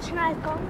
Չնայած կան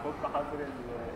国家発電で。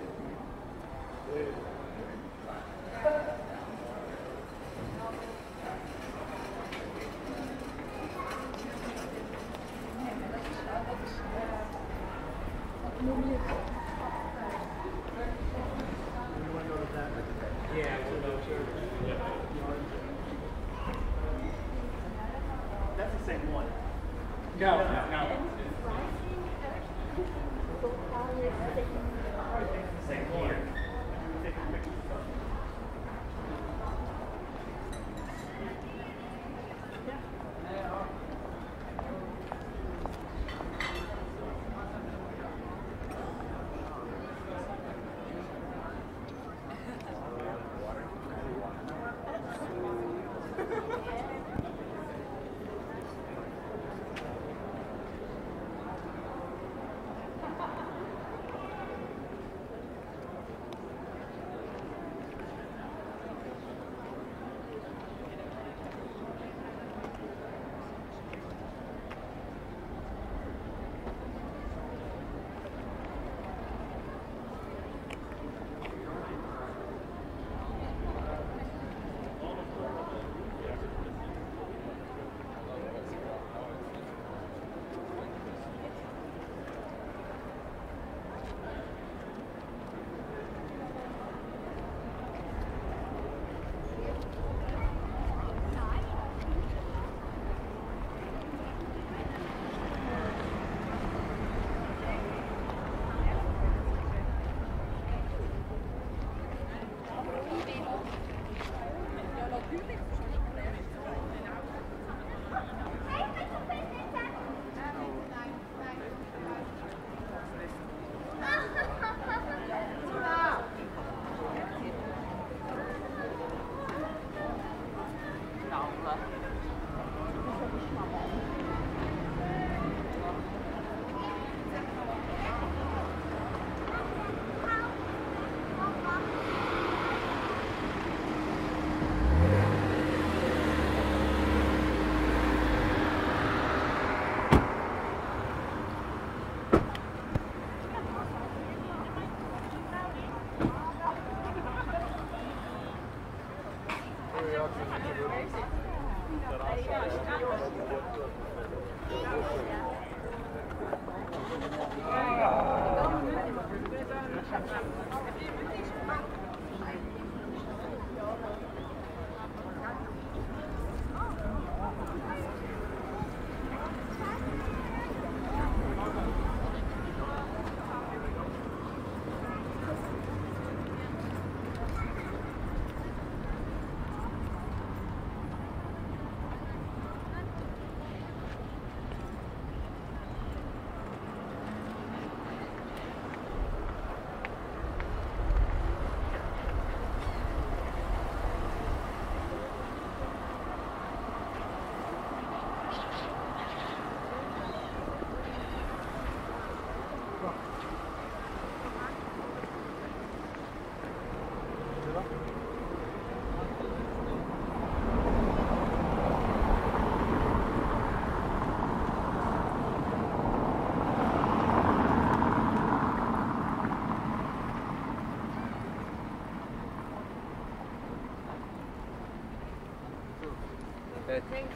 Okay.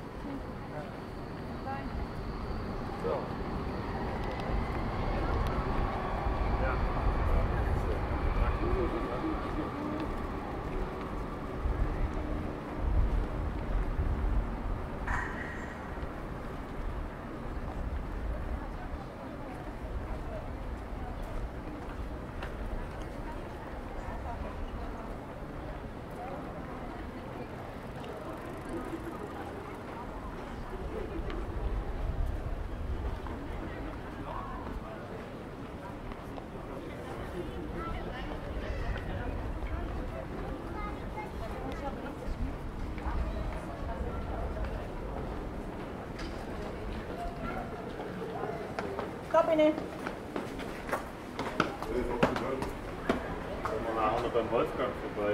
Bye. Cool. Kommen wir nachher noch beim Wolfgang vorbei.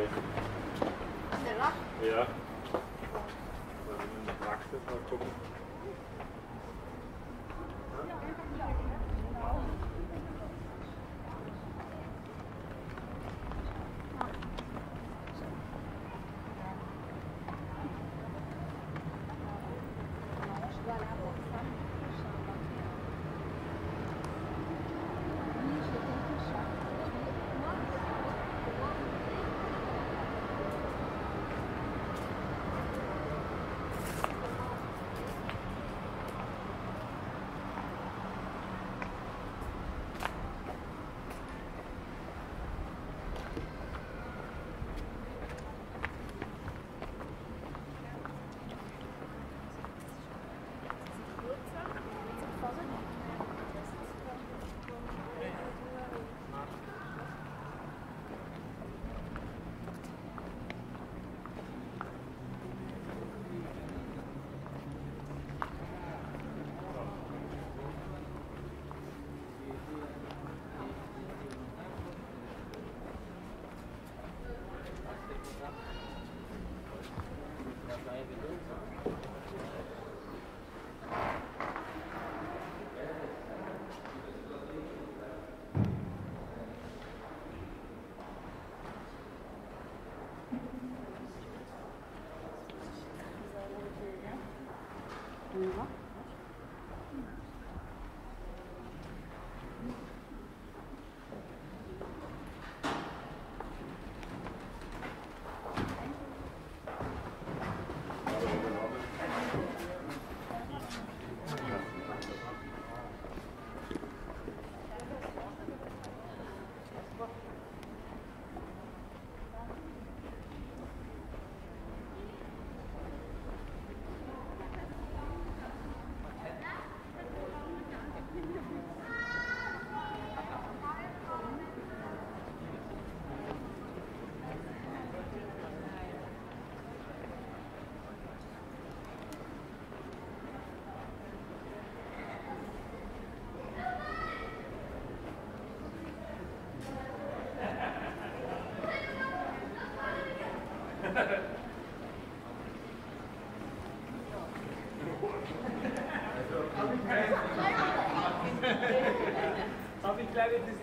clarity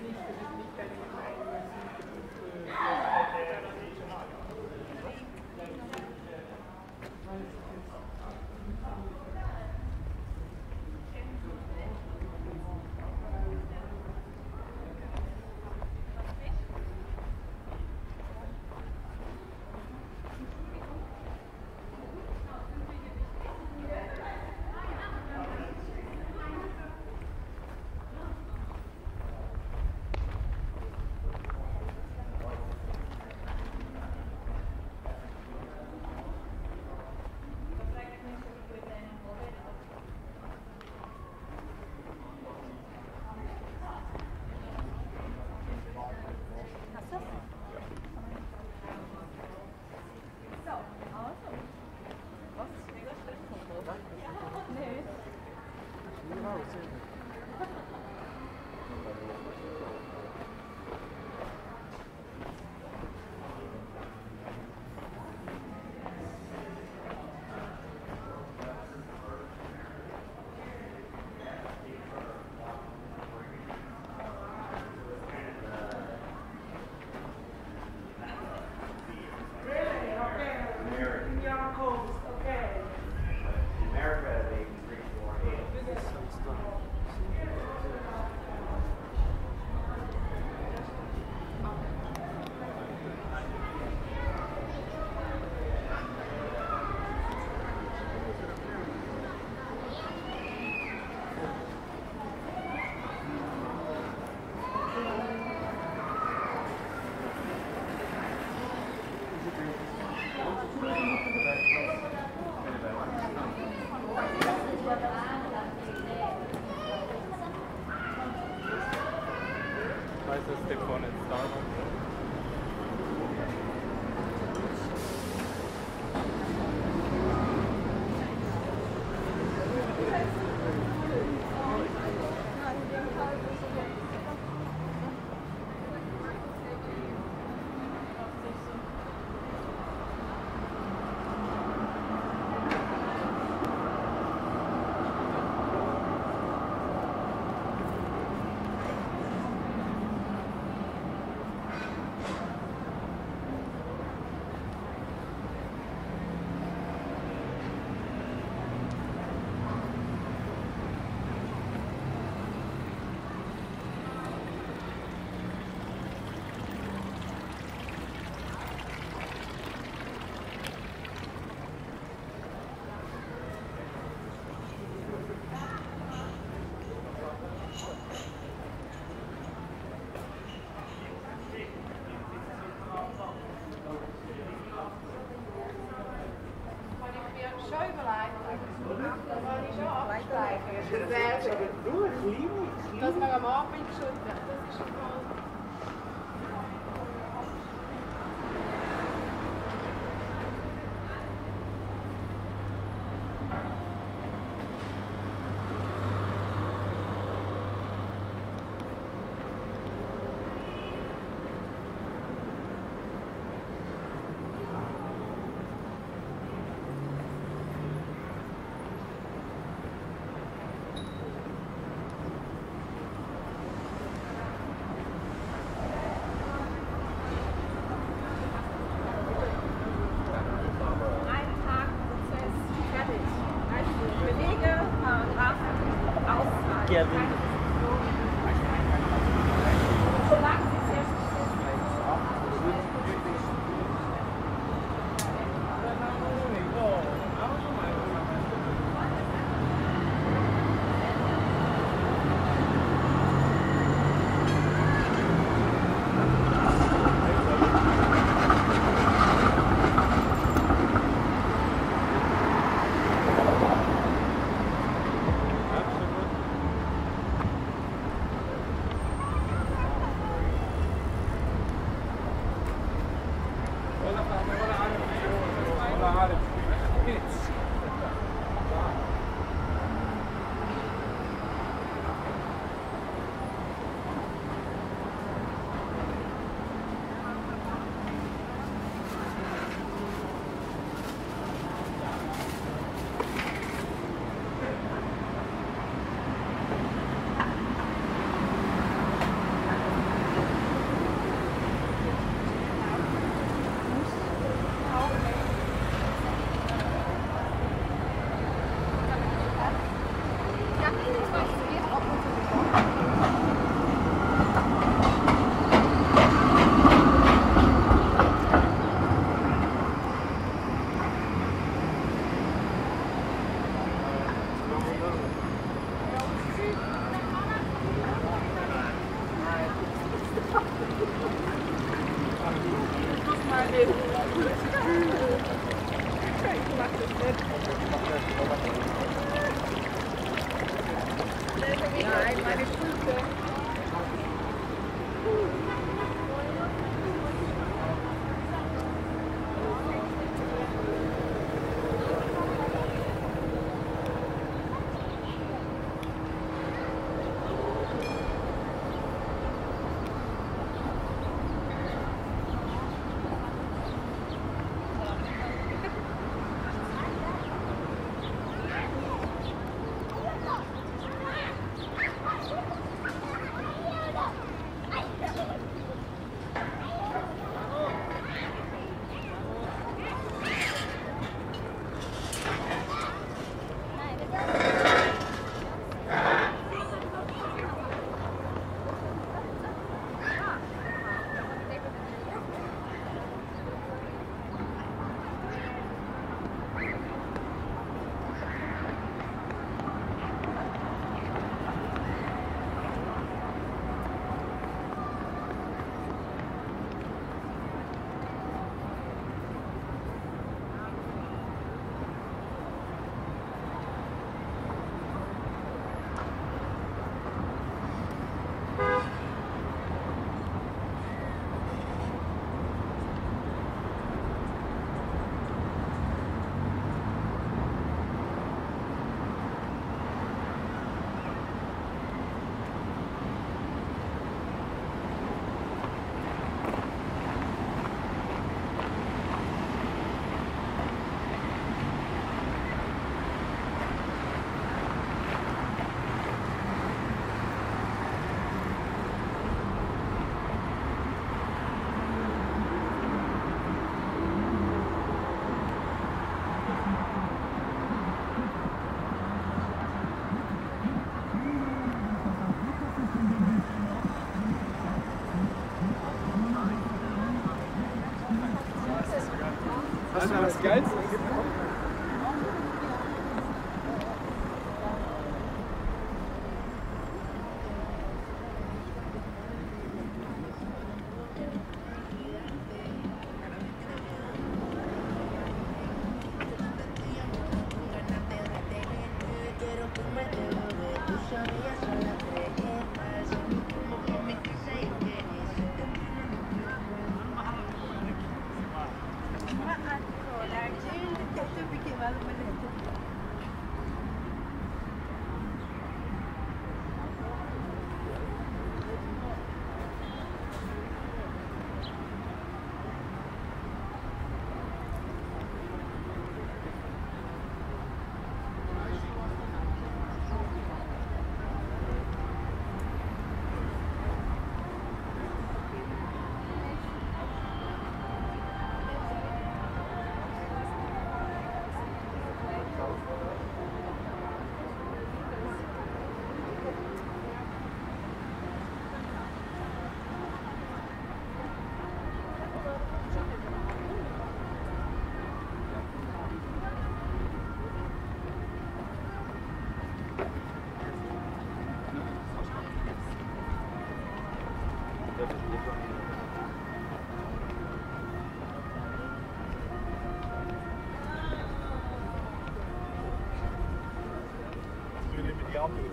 Das Geilste.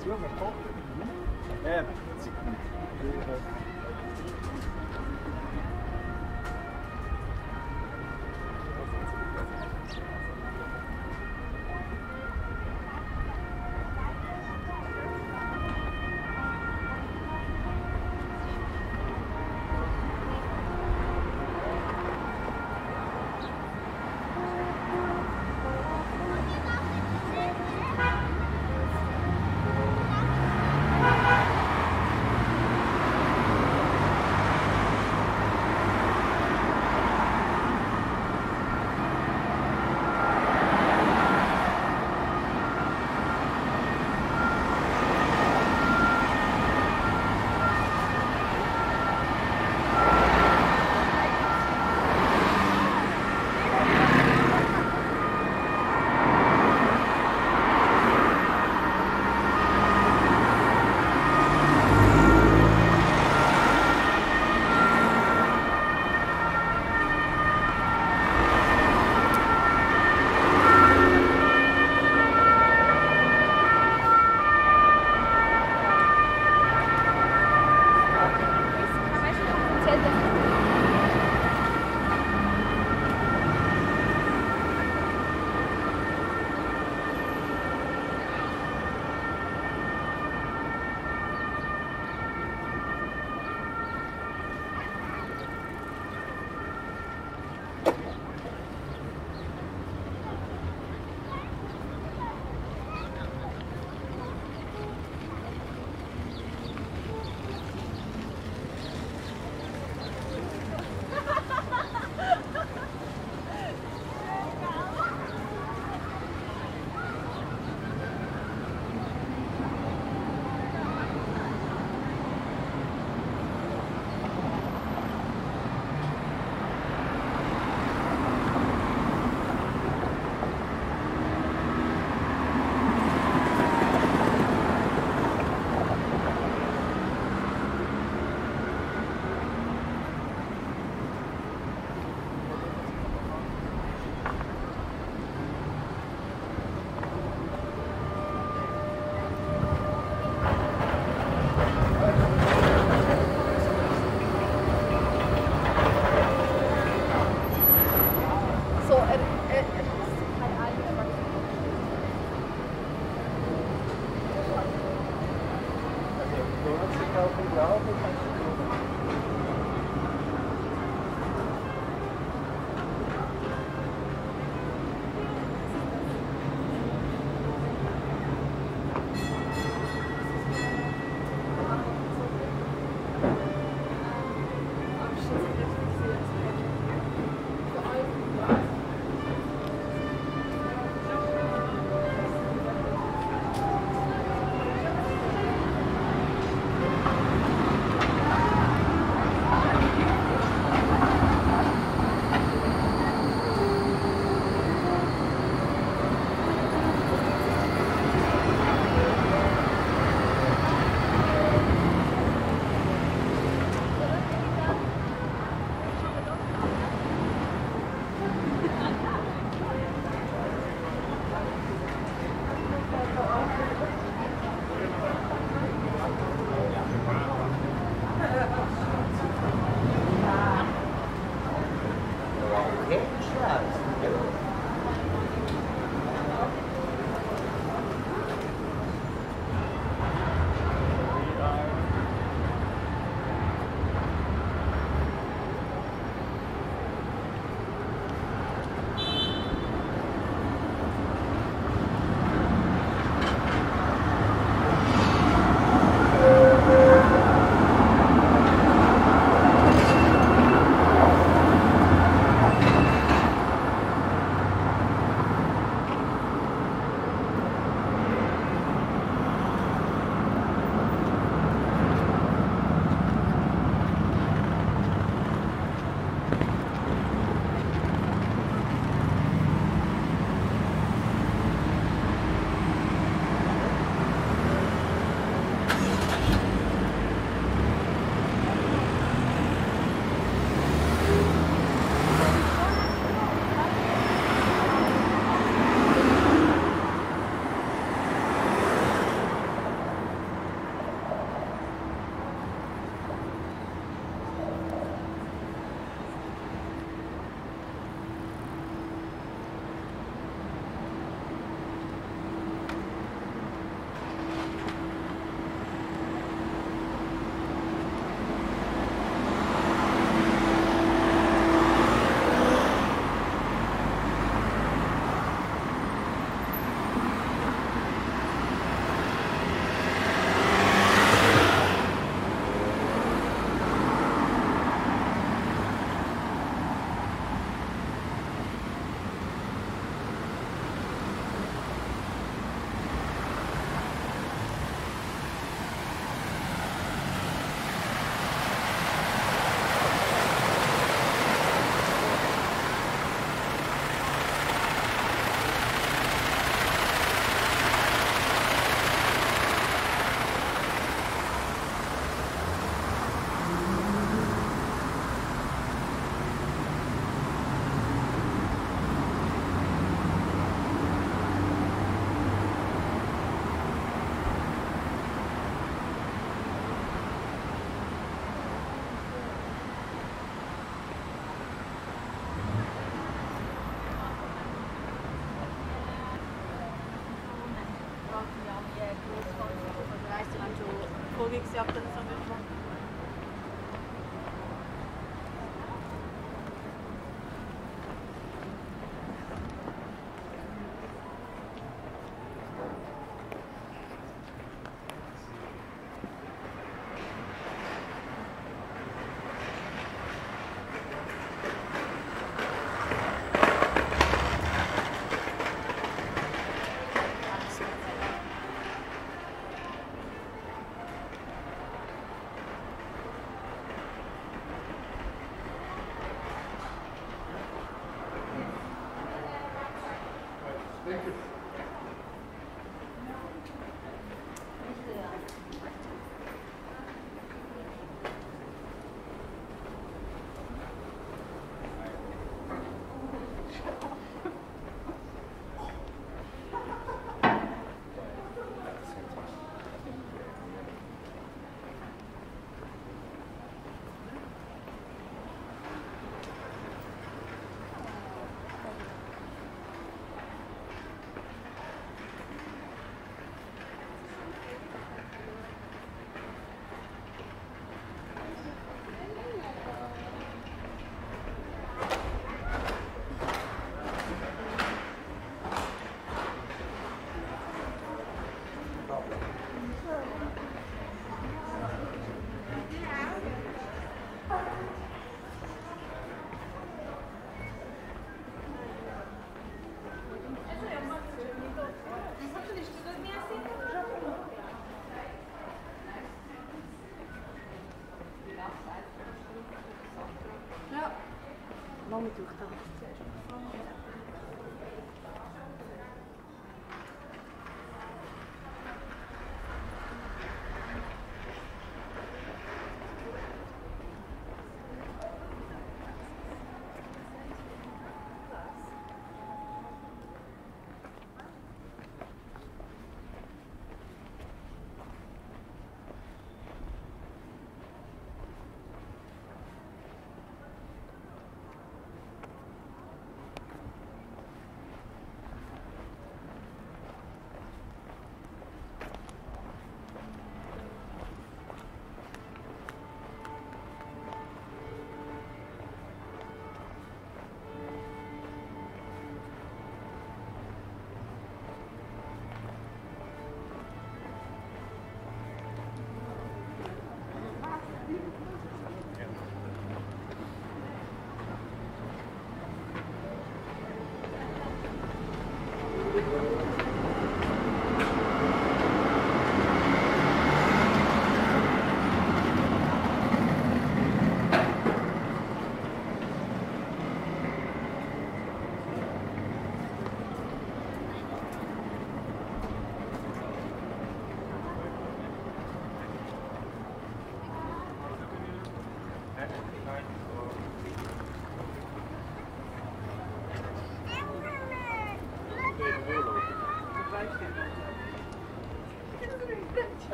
It's really cold.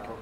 Bible.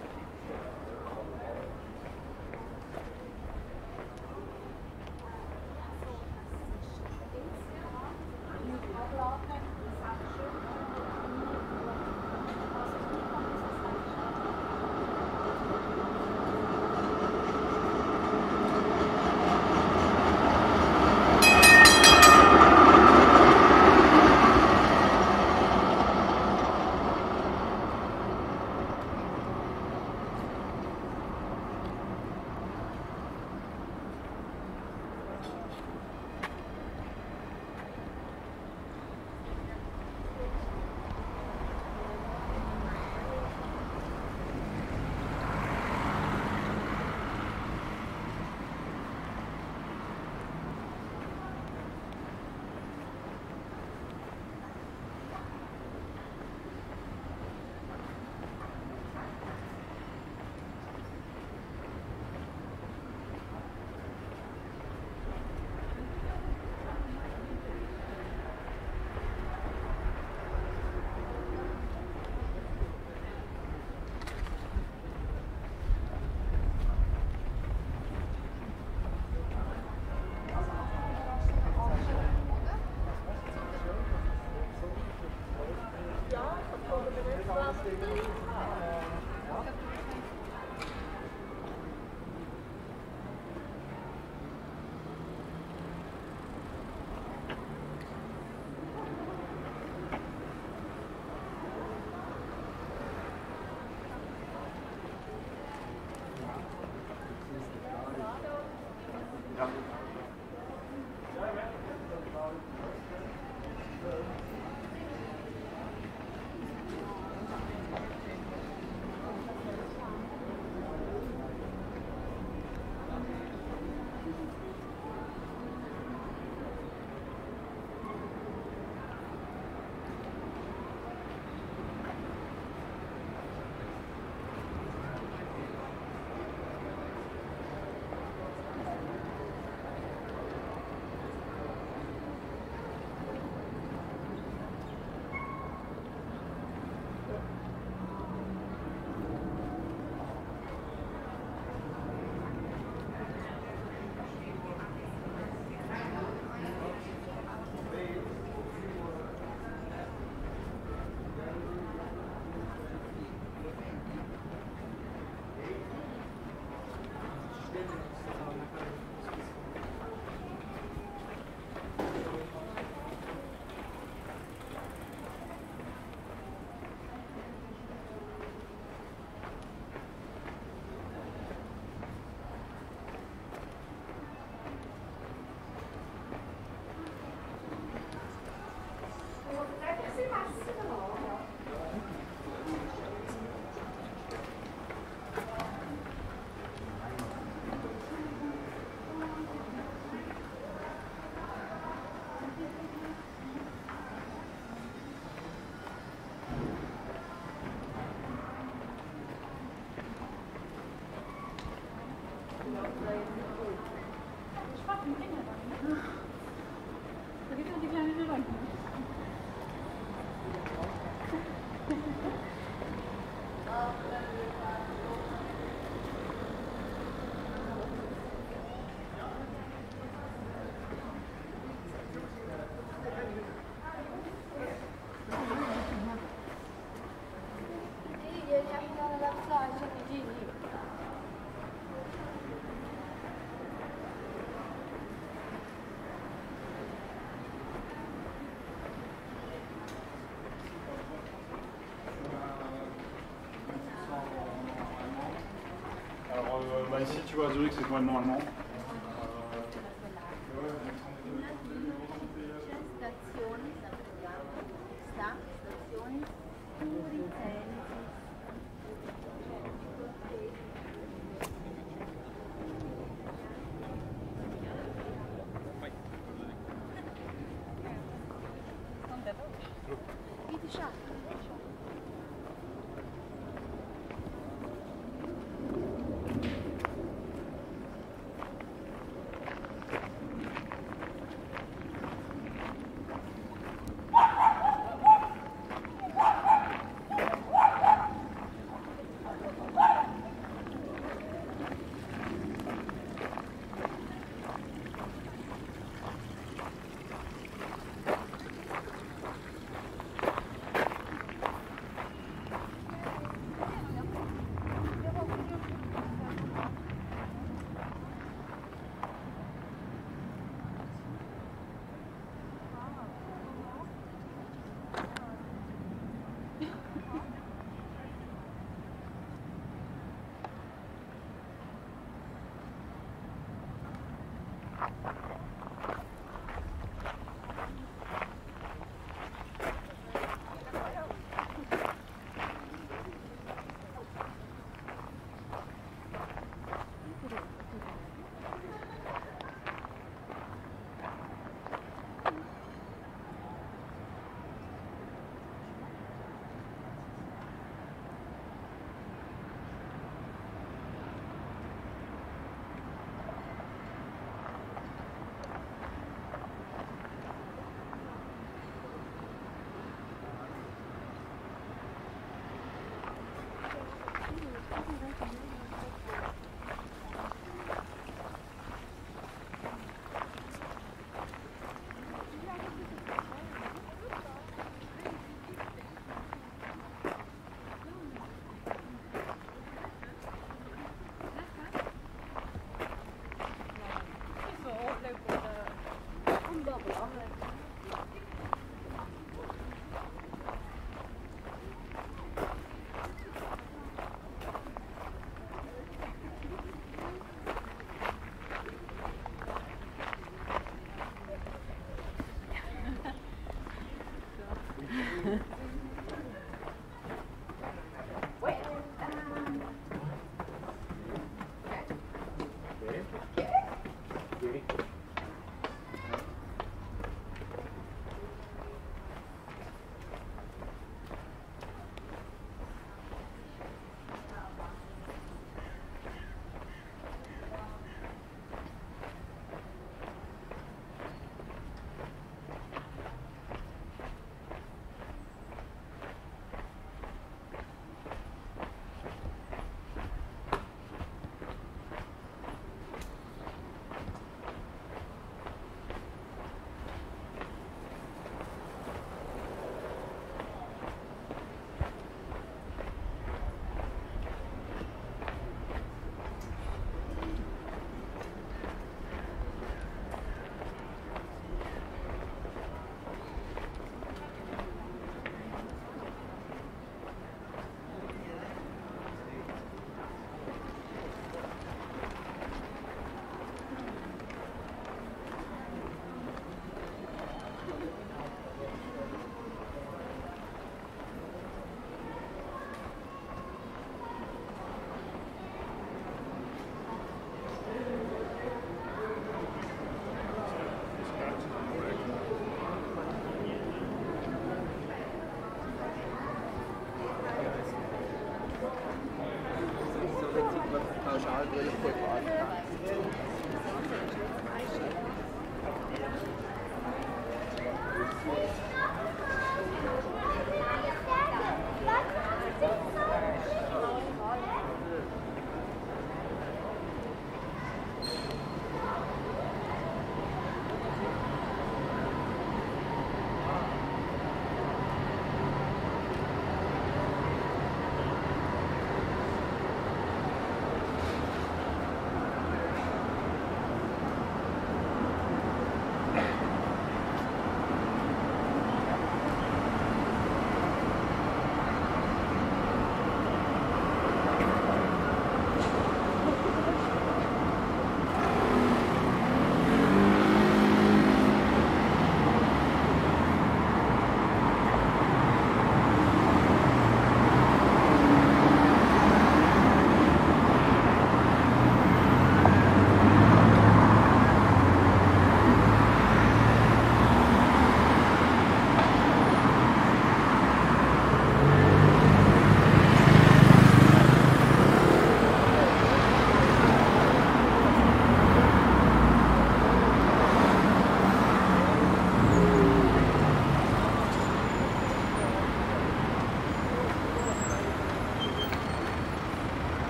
Bah, ici tu vois à Zurich c'est complètement allemand.